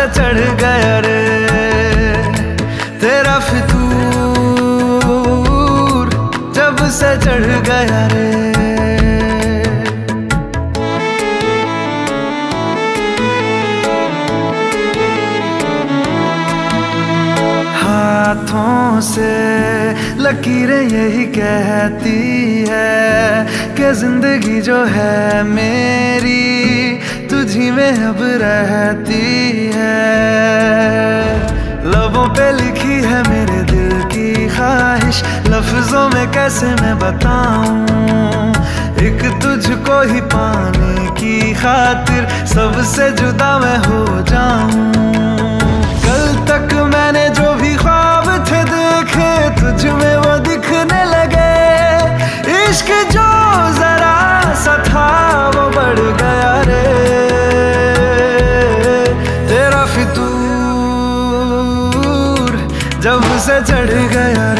से चढ़ गया रे। तेरा फितूर जब से चढ़ गया रे। हाथों से लकीरें यही कहती है कि ज़िंदगी जो है मेरी तुझी में अब रहती है। लबों पे लिखी है मेरे दिल की ख्वाहिश। लफ्जों में कैसे मैं बताऊँ? एक तुझको ही पाने की खातिर सबसे जुदा मैं हो जाऊँ। कल तक मैंने जो भी ख्वाब थे देखे, तुझ में वो दिखने लगे। इश्क जो जरा सा था चढ़ गया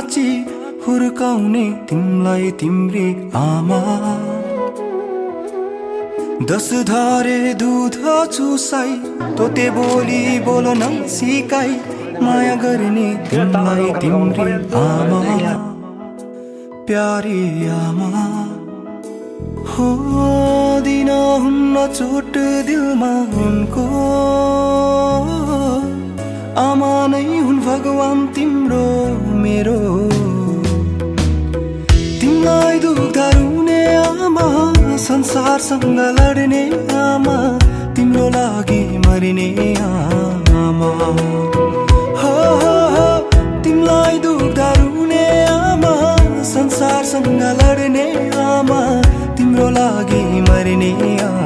साँची हुर्काउने तिमलाई तिम्री आमा। दस धारे दुध चुसाई तोते बोली बोल्न सिकाई माया गर्ने तिमलाई तिम्री आमा। प्यारी आमा हो दिन हुन्न चोट दिलमा उनको। आमा नै हुन् भगवान् तिम्रो मेरो। तिमीलाई दुख्दा रुने आमा संसारसँग लड्ने आमा तिम्रो लागि मरिने आमा। हो तिमीलाई दुख्दा रुने आमा संसारसँग लड्ने आमा तिम्रो लागि मरिने आमा।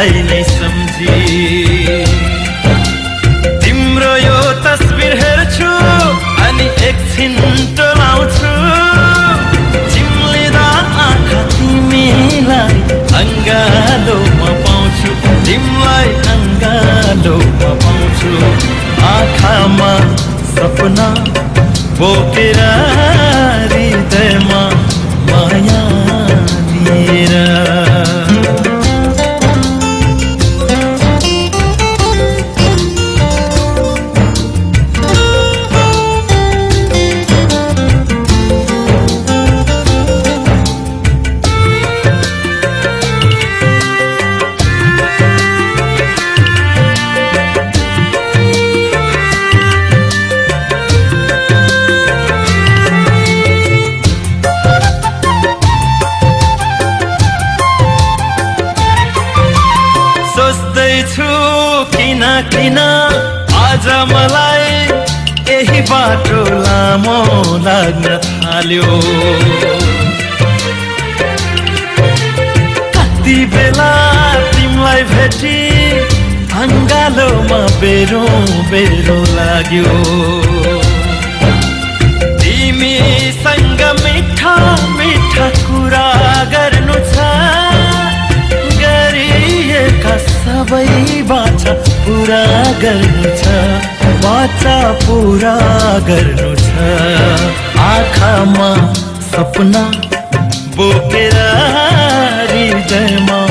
तिमीलाई नै सम्झी। तिम्रो यो तस्बिर हेर्छु अनि एकछिन टोलाउँछु चिम्लिँदा आँखा तिमीलाई अङ्गालोमा पाउँछु। तिमीलाई अङ्गालोमा पाउँछु। आँखामा सपना बोकेर थाल्यो कति बेला तिमीलाई भेटी अङ्गालोमा बेरो बेरो लाग्यो तिमीसँग मिठा मिठा कुरा गर्नु छ गरिएका सबै बाचा पुरा गर्नु छ बाचा पुरा गर्नु छ आँखामा सपना बोकेर हृदयमा माया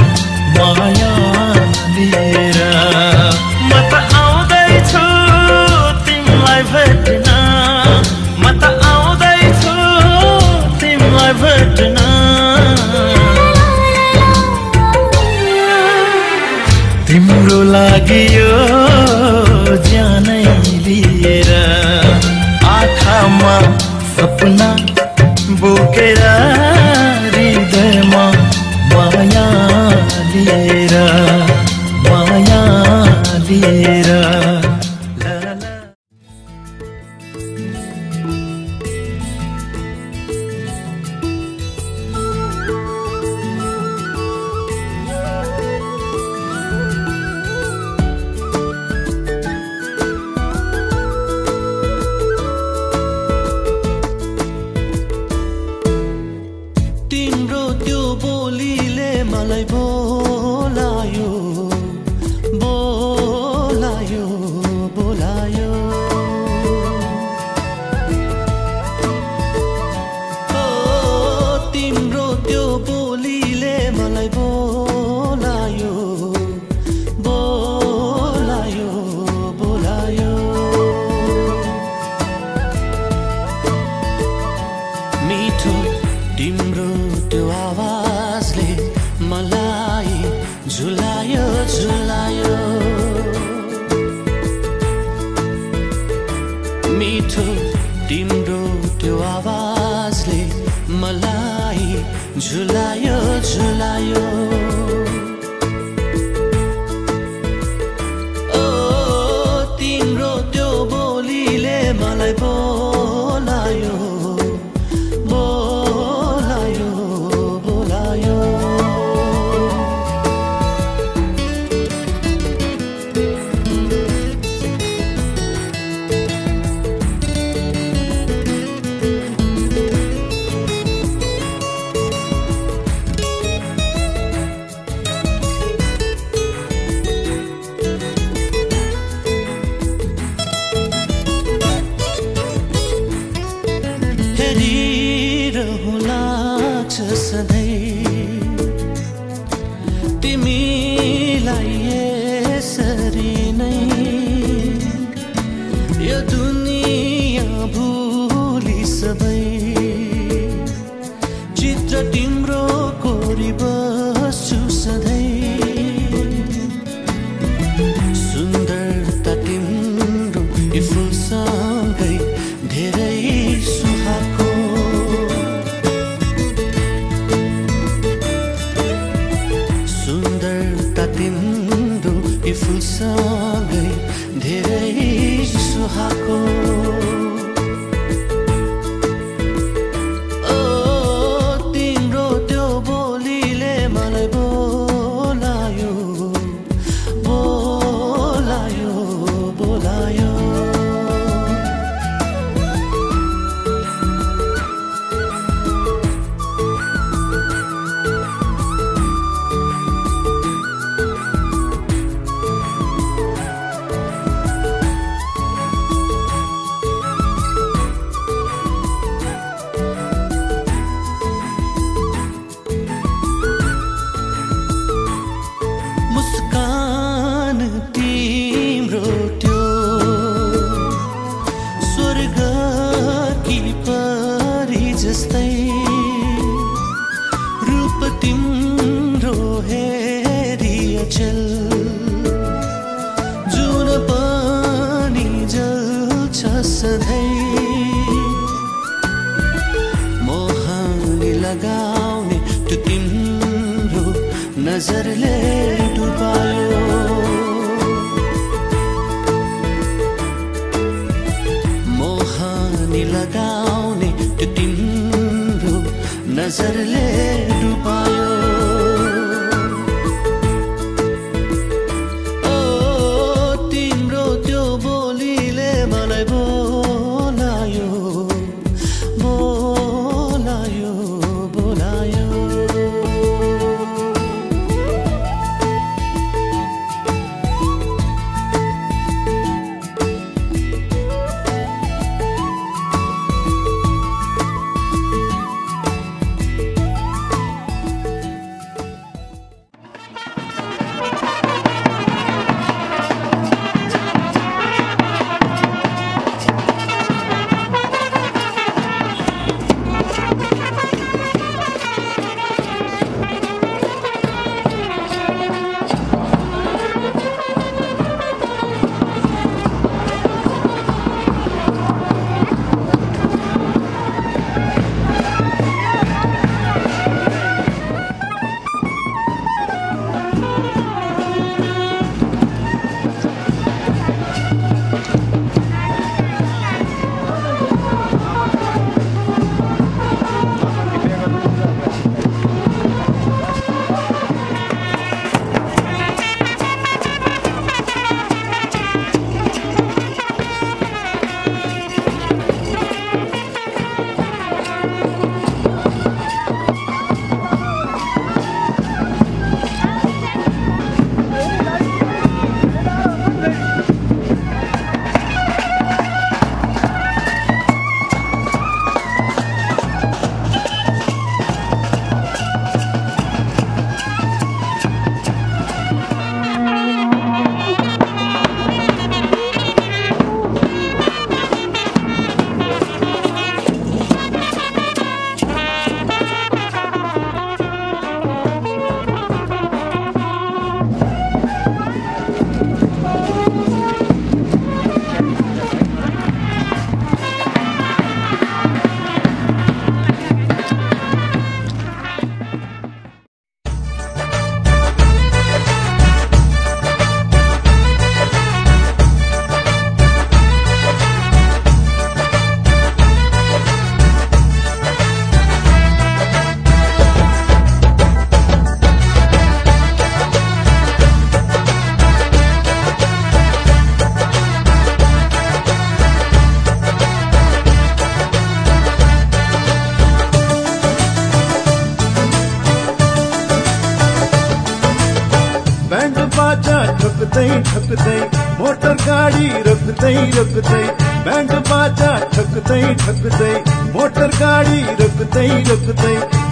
अपना बोकेरा हृदयमा माया लेरा माया लेरा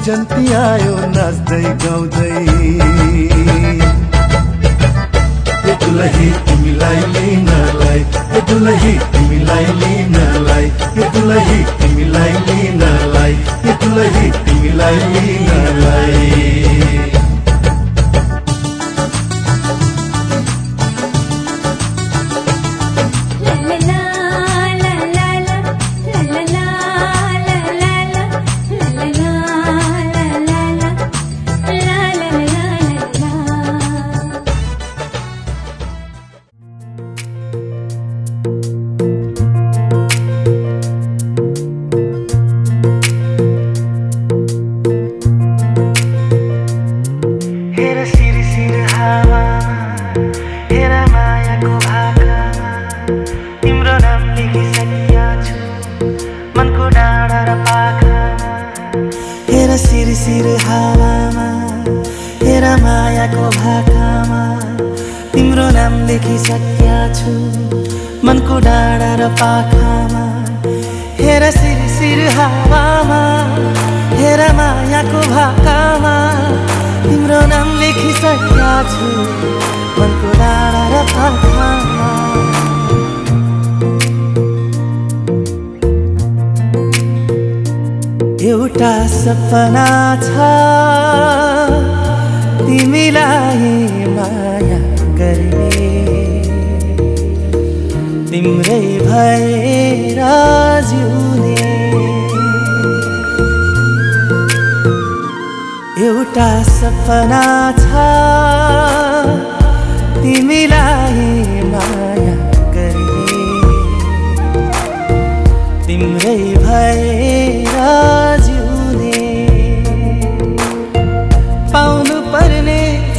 the iron as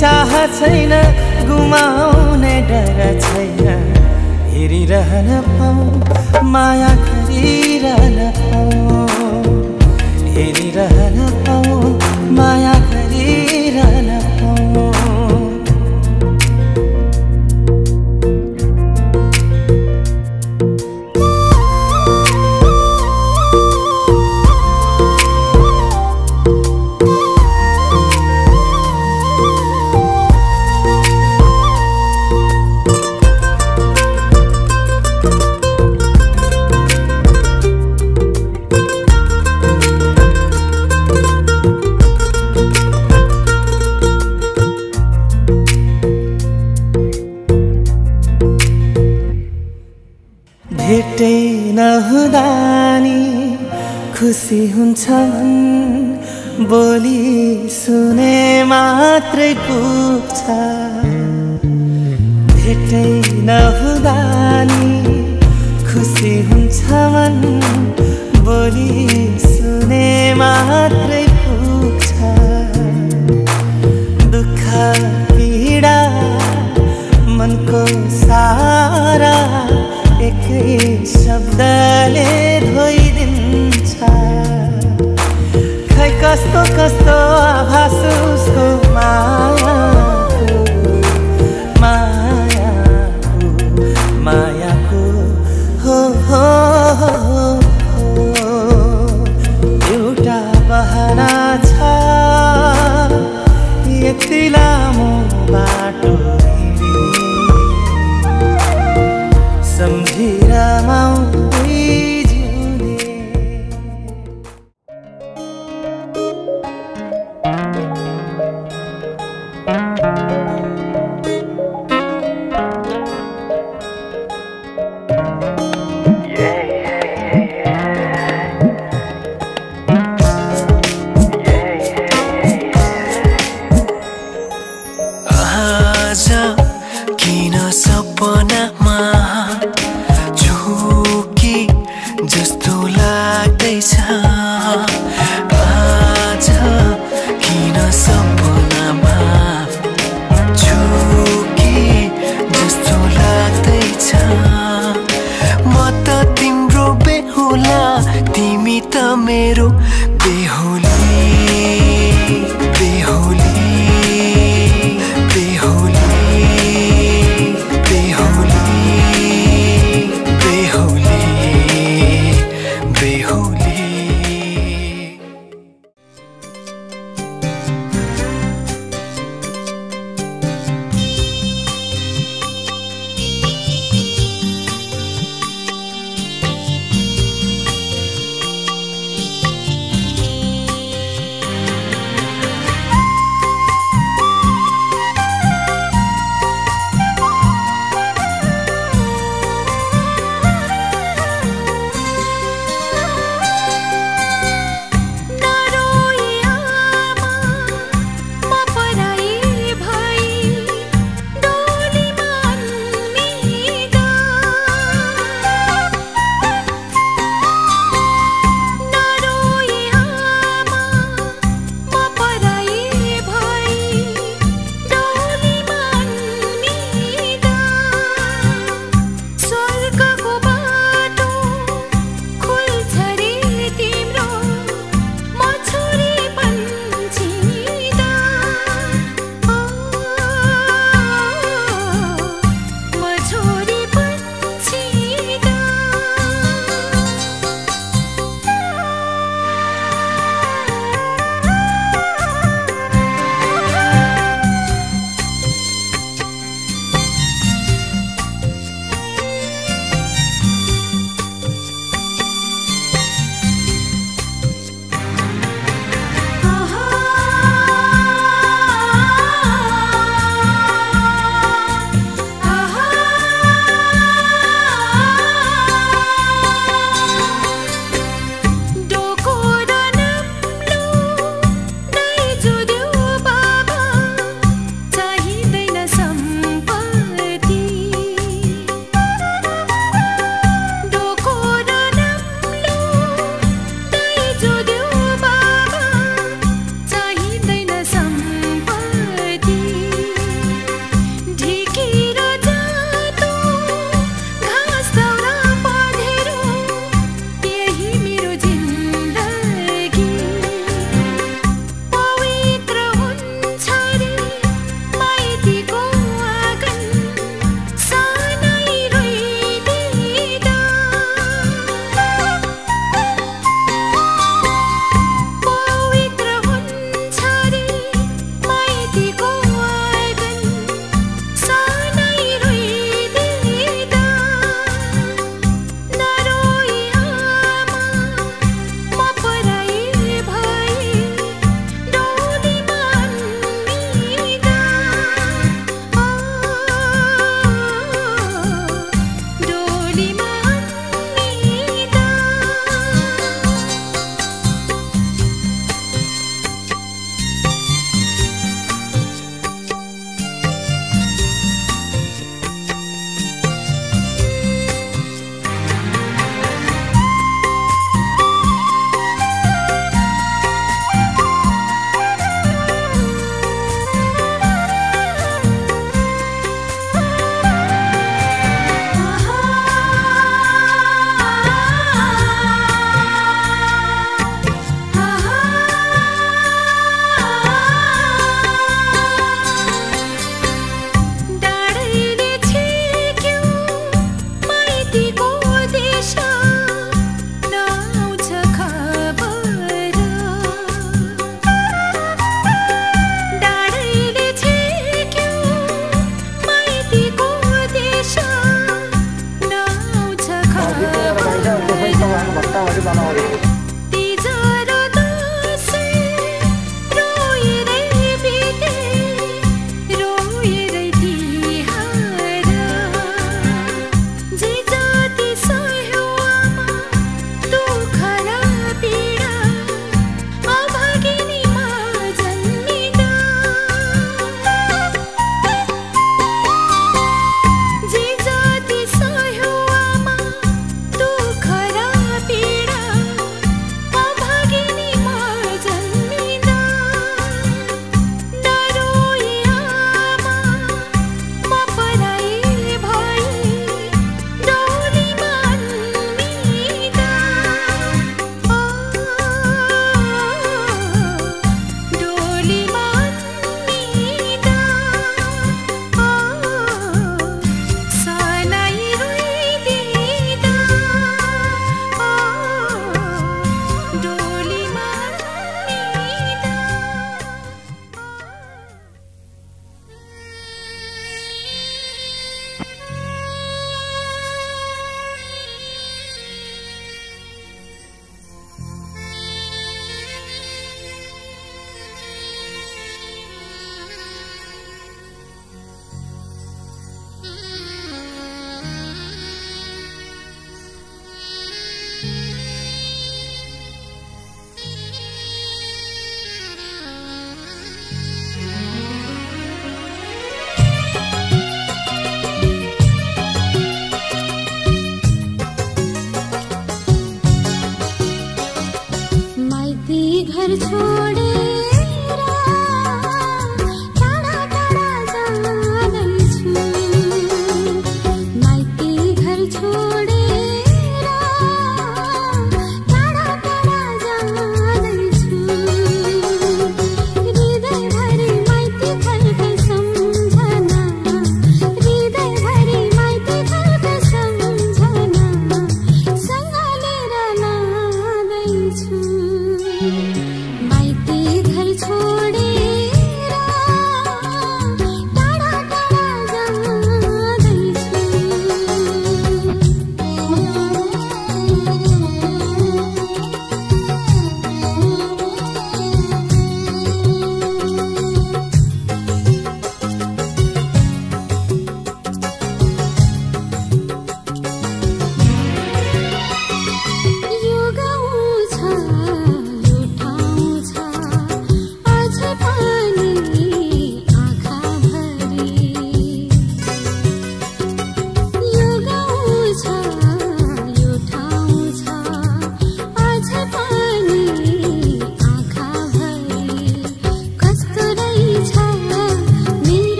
चाह छैन गुमाउने डर छैन। हेरिरहन पाउ माया गरिरहन पाउँ हेरिरहन बोली सुने मात्र पूछा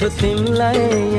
आशिष दिन्छु तिमीलाई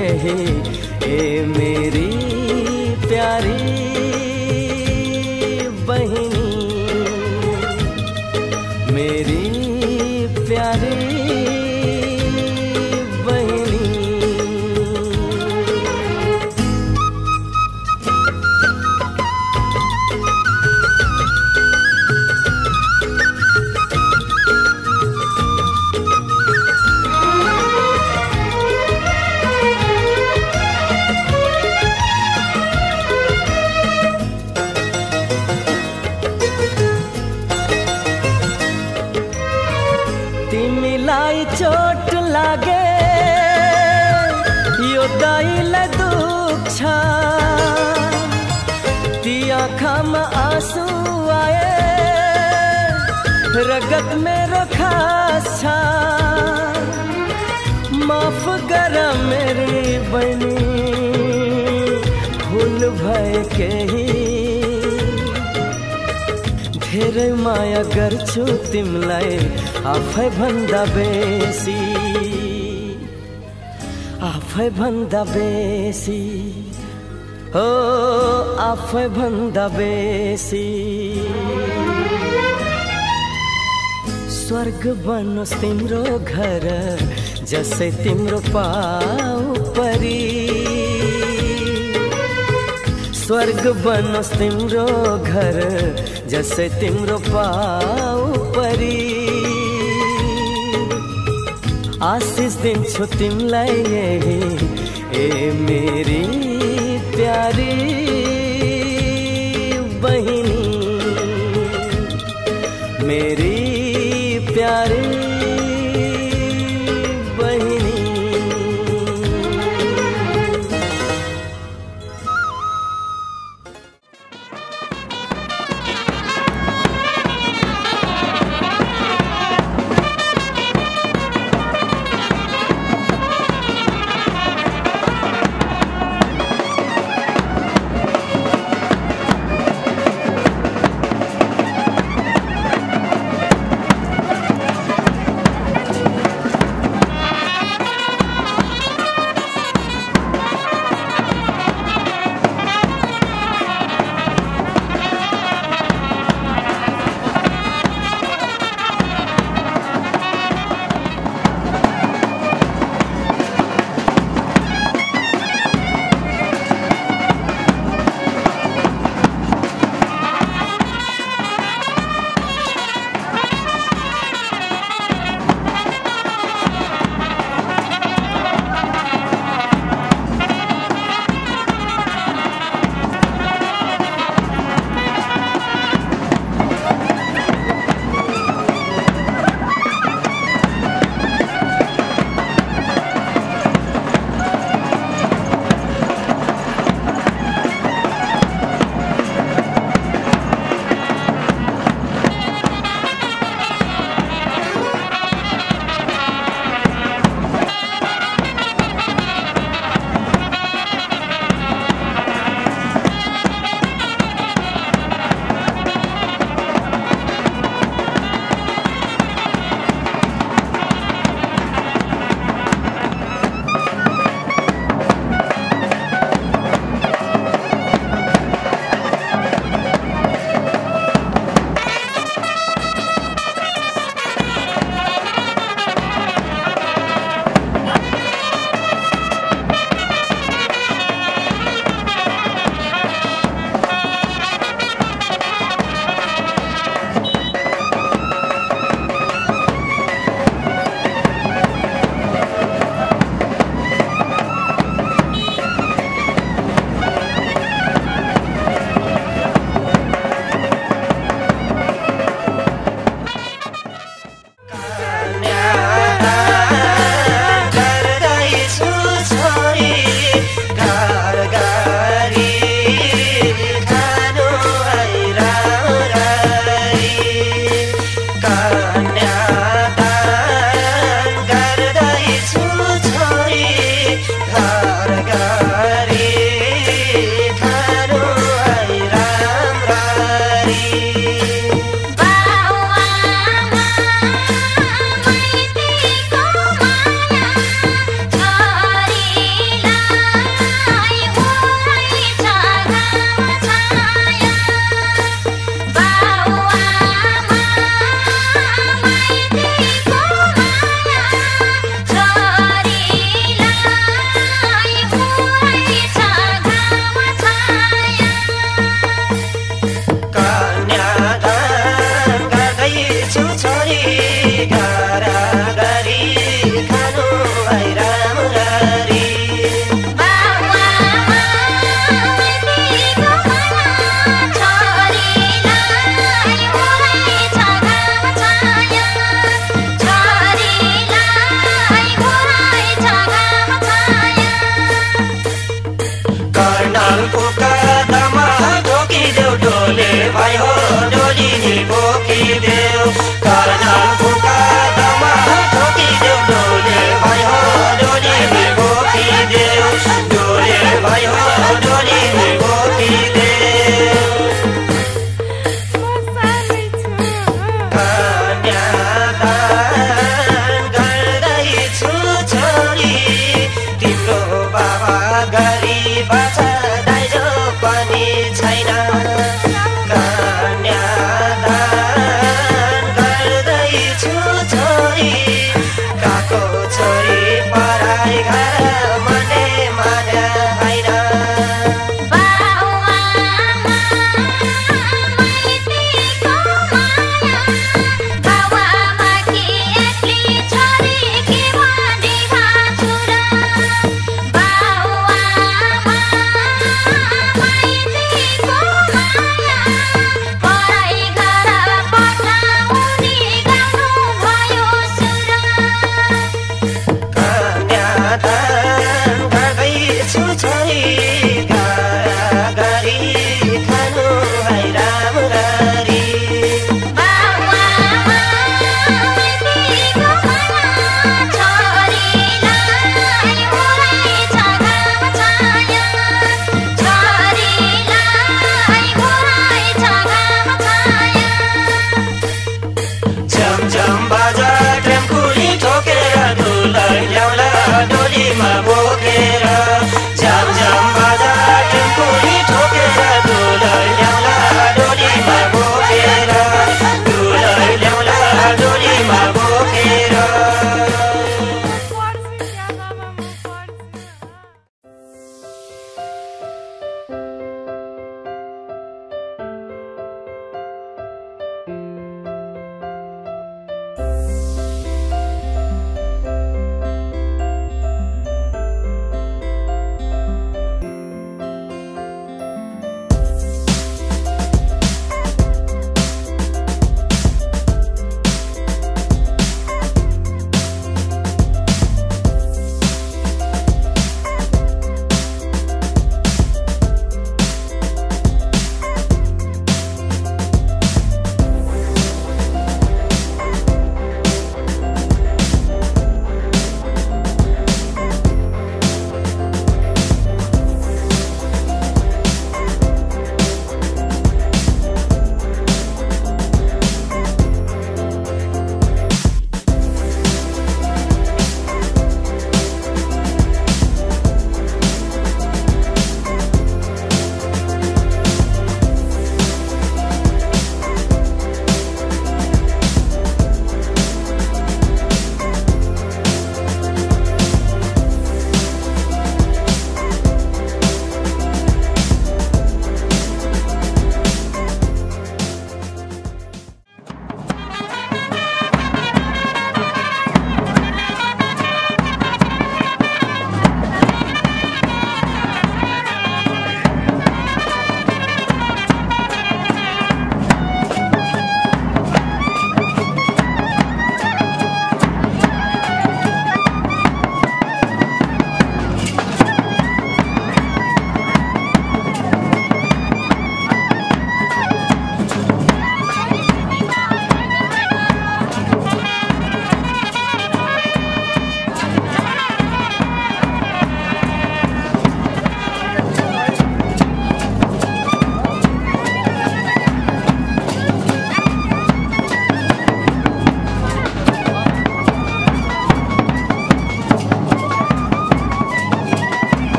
आफै भन्दा बेसी। स्वर्ग बनोस् तिम्रो घर जसै तिम्रो पाउ परी। स्वर्ग बनोस् तिम्रो घर जसै तिम्रो पाउ परी। आशिष दिन्छु तिमीलाई ए मेरी प्यारी। मेरी प्यारी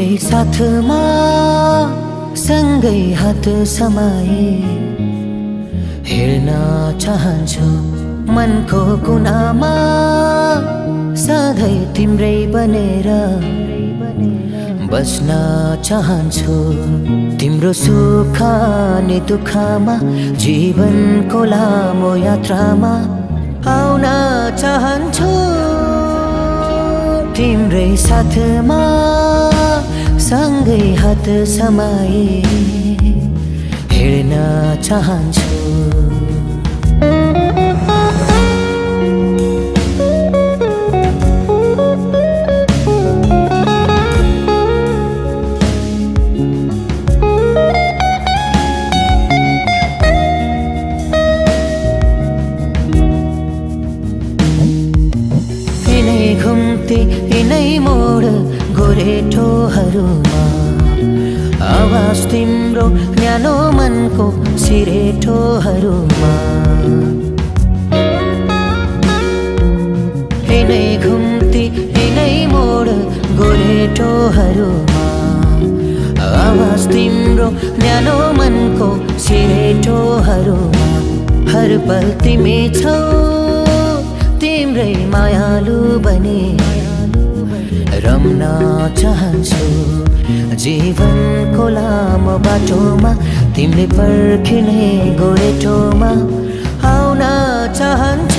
साथमा सँगै हात समाए हेर्न चाहन्छु मनको कुनामा सधैँ तिम्रै बनेर। बस्न चाहन्छु तिम्रो सुख अनि दुःखमा जीवनको लामो यात्रामा। आउन चाहन्छु तिम्रै साथमा। सँगै हात समाए हेर्न चाहन्छु। गोरेठोहरूमा आवाज तिम्रो न्यानो मनको सिरेठोहरूमा यिनै घुम्ती यिनै मोड गोरेठोहरूमा आवाज तिम्रो न्यानो मनको सिरेठोहरूमा हर पल तिमी छौ तिम्रै मायालु बने रम्न चाहन्छु। जीवनको लामो बाटोमा तिमीले पर्खिने गोरेटोमा। आउन चाहन्छु।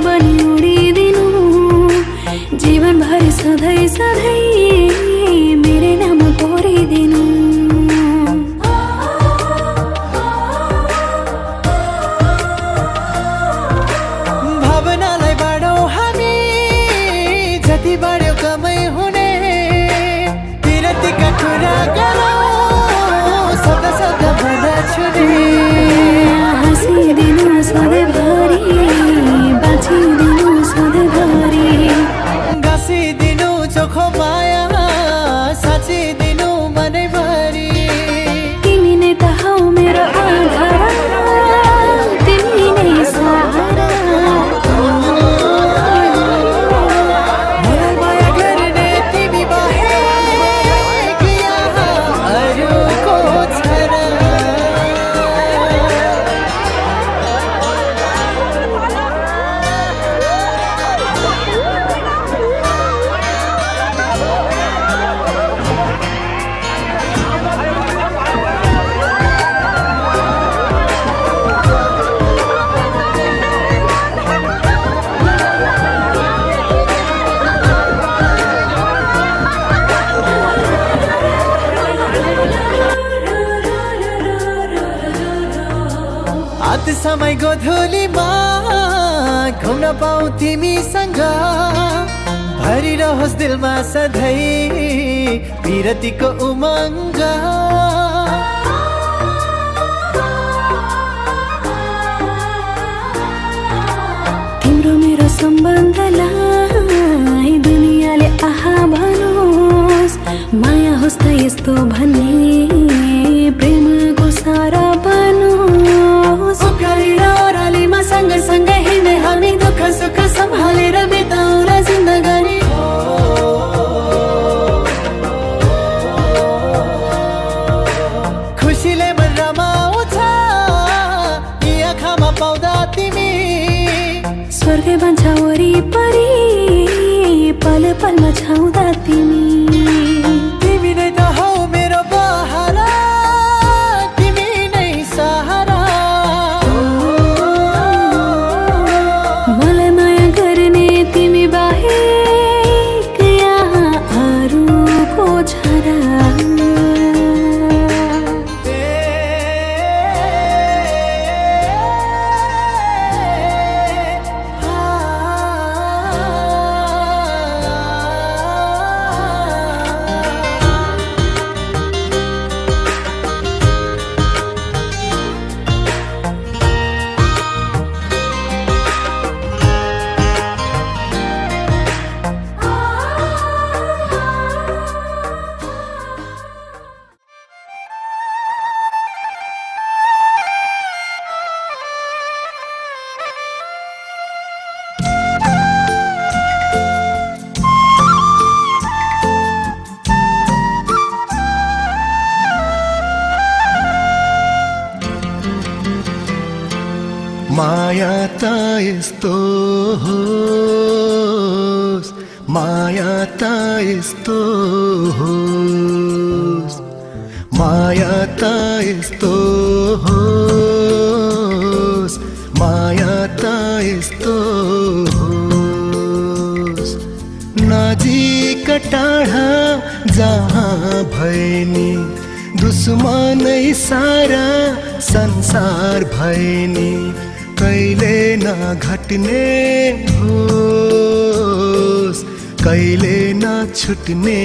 बनी ुडिन जीवन भार सधै सधै पाउन पाउ तिमीसँग भरिरहोस् दिलमा सधैँ विरतीको उमङ्ग। तिम्रो मेरो सम्बन्धलाई दुनियाँले आहा भनोस्। माया होस् त यस्तो भन्नु यस्तो मायाता माया त यस्तो होस् माया त यस्तो माया त यस्तो नजिक टाढा जहाँ भैनी दुश्मनै सारा संसार भैनी ना घटने होस् कैले न छुट्ने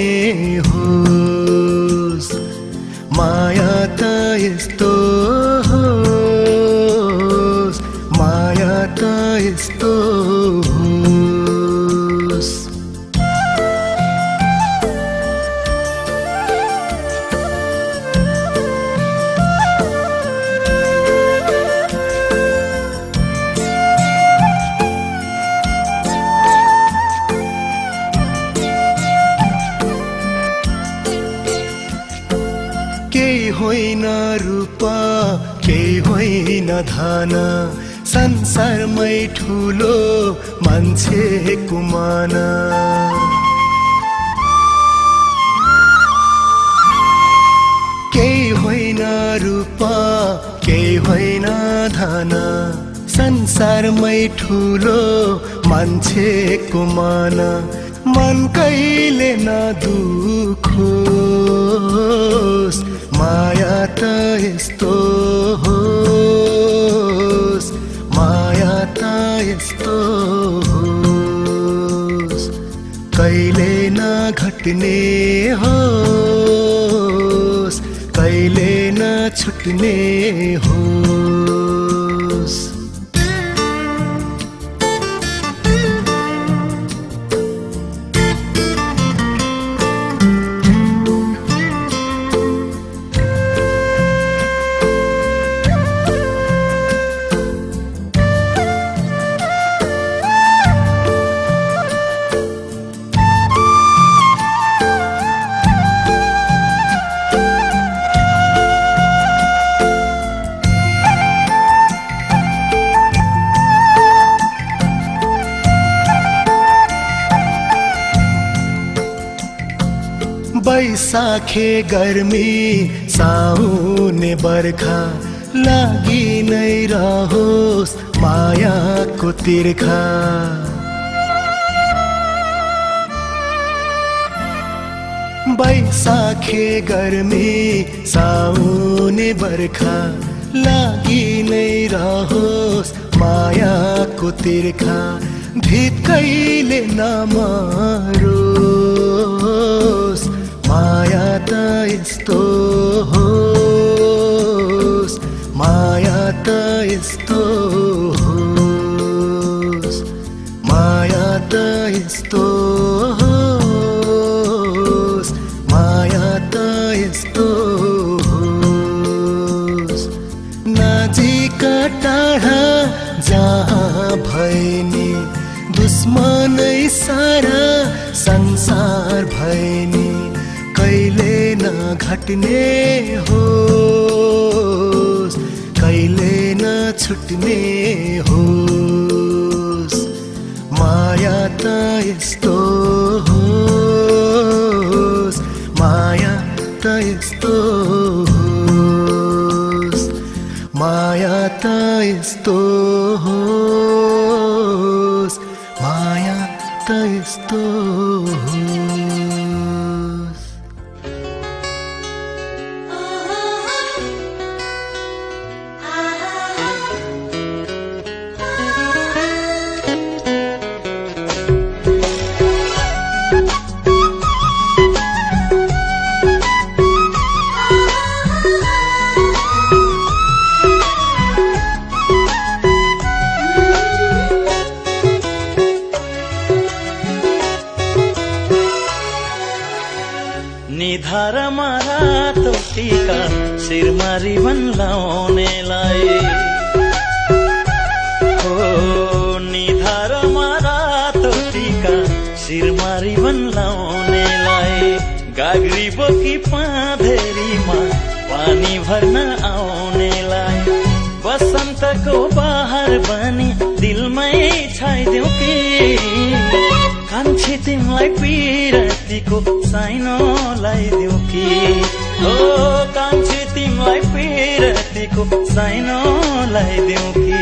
होस्। माया त यस्तो धन संसारमै ठुलो मान्छे कुमान केही होइन रूप केही होइन धन। संसारमै ठुलो मान्छेको मान। मन कहिले नदुखोस् माया त यस्तो होस्। नघट्ने होस् कहिले नछुट्ने होस् बैसाखे गर्मी साउने बर्खा लागि नै रहोस् मायाको तिर्खा। बैसाखे गर्मी साउने बर्खा लागि नै रहोस् मायाको तिर्खा। भित्कैले नमरोस् माया त यस्तो होस् माया त यस्तो होस्। माया त यस्तो माया त यस्तो नजिक जहाँ भैनी दुश्मनै सारा संसार भैनी। नघट्ने होस् कहिले नछुट्ने होस् माया त यस्तो होस् माया त यस्तो माया त यस्तो पानी भर्न आउनेलाई बसन्तको बहार बनी दिलमै छाइदेऊ कि? कान्छी तिमीलाई पिरतीको साइनो लगाइदेऊ कि? हो कान्छी तिमीलाई पिरतीको साइनो लगाइदेऊ कि?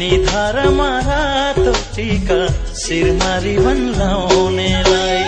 निधारमा रातो टिका शिरमा रिबन लाउनेलाई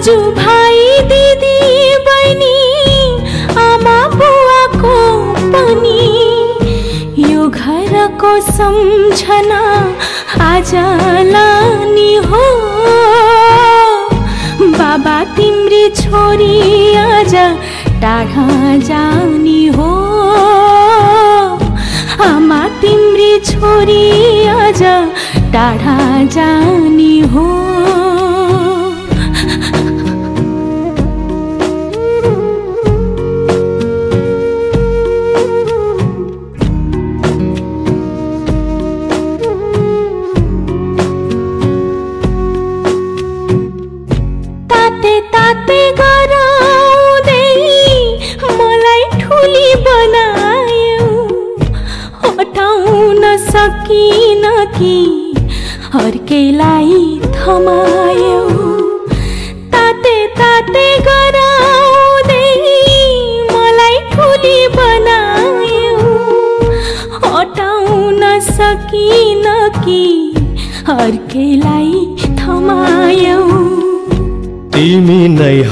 दाजु भाइ दिदी बहिनी आमा बुवाको पनि। यो घरको सम्झना आज लानी हो। बाबा तिम्री छोरी आज टाढा जानी हो। आमा तिम्री छोरी आज टाढा जानी हो।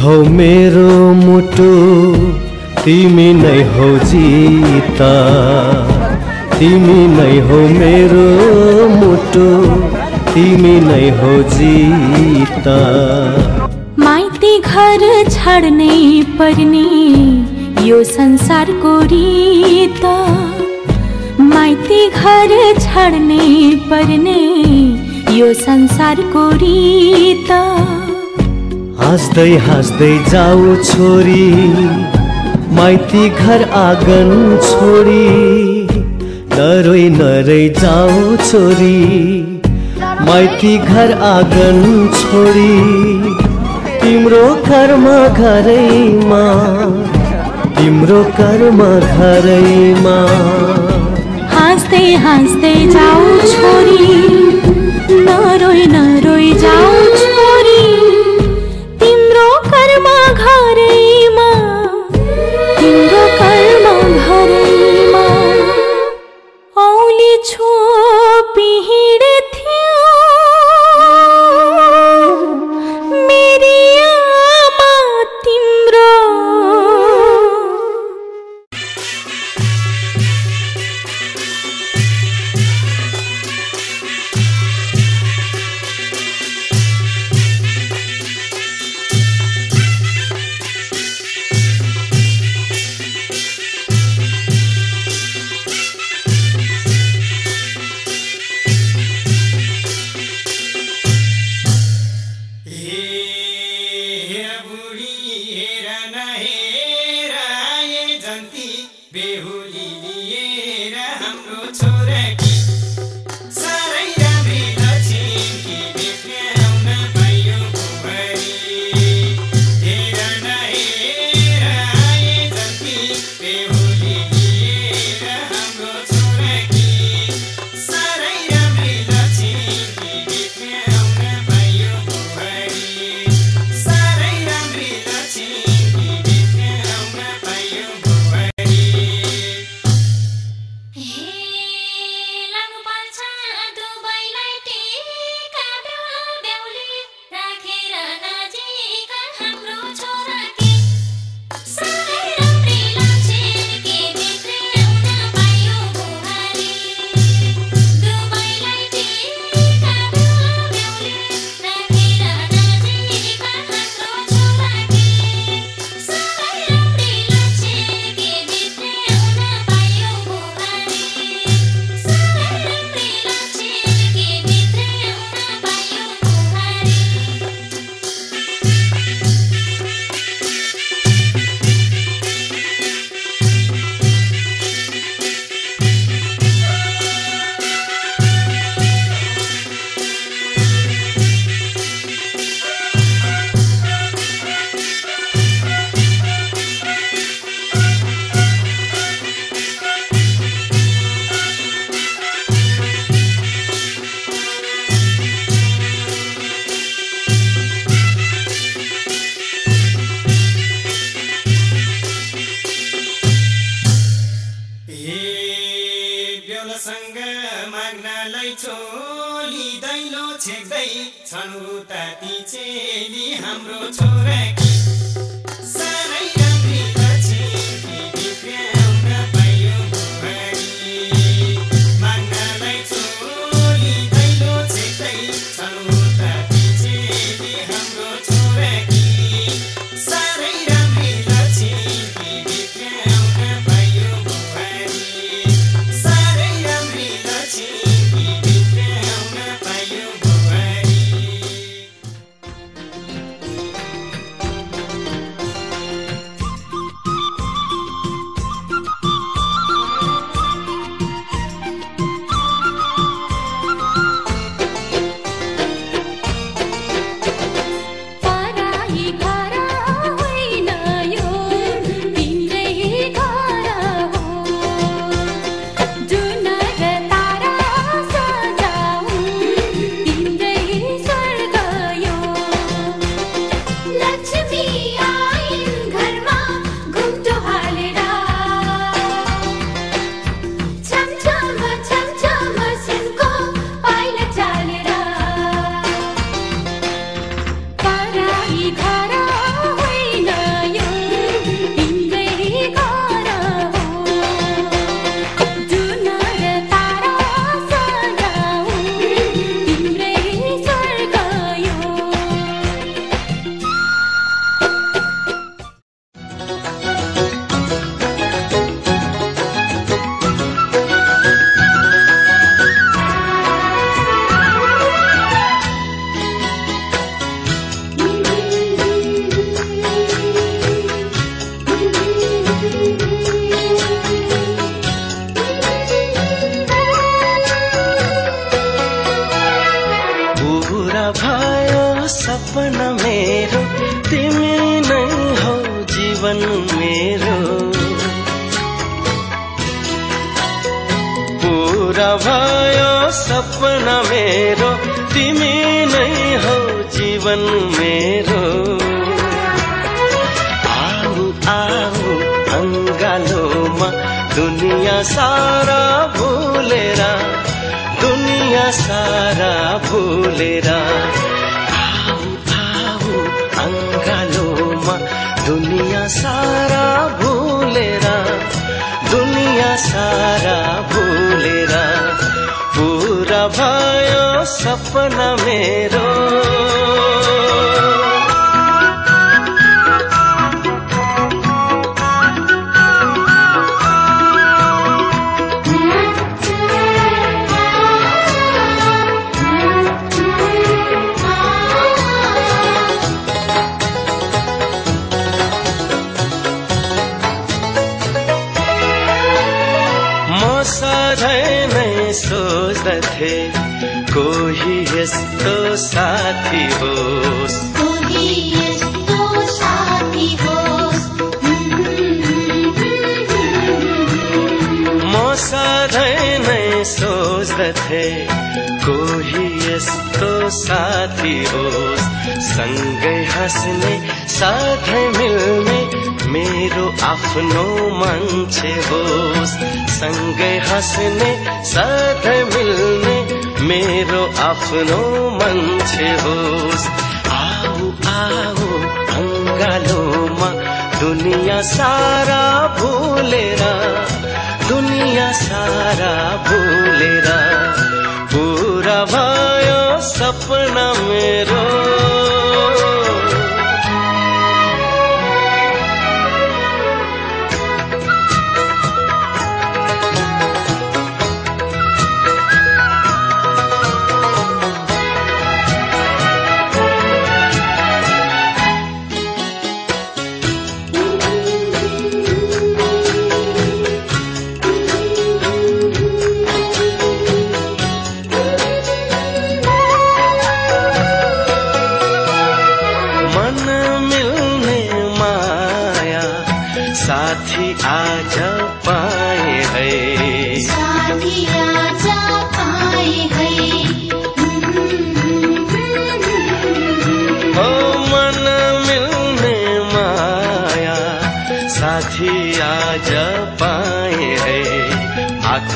हौ मेरो मुटु तिमी नै हौ जिता। तिमी नै हौ मेरो मुटु तिमी नै हौ जिता। माइती घर छाड्नै पर्ने यो संसारको रीत। माइती घर छाड्नै पर्ने यो संसारको रीता। हाँस्दै हाँस्दै जाऊ छोरी माइती घर आँगन छोरी। नरै नरै जाऊ छोरी माइती घर आँगन छोरी। तिम्रो कर्म घरैमा तिम्रो कर्म घरैमा। हाँस्दै हाँस्दै जाऊ छोरी नरोइ नरोइ जाऊ छोरी।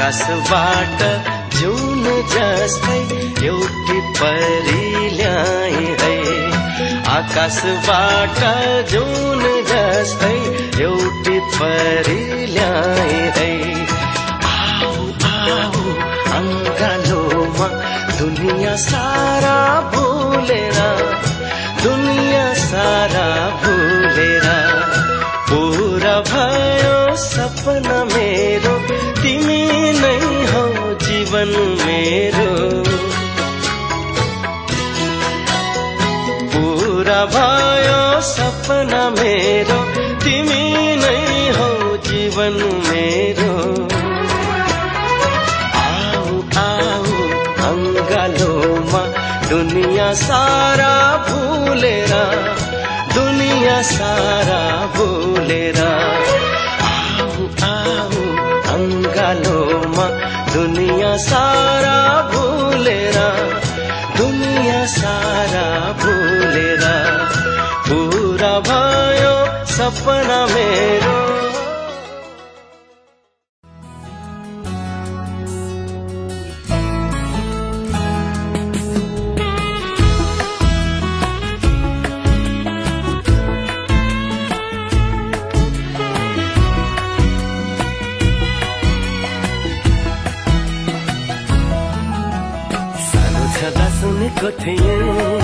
आकाशबाट जुन जस्तै एउटी परी ल्याए है। आकाशबाट जुन जस्तै एउटी परी सपना मेरो तिमी नै हौ जीवन मेरो। आऊ आऊ अङ्गलोमा दुनिया सारा भुलेर दुनिया सारा भुलेर आऊ आऊ अङ्गलोमा दुनिया सारा सपना मेरो। कठिन।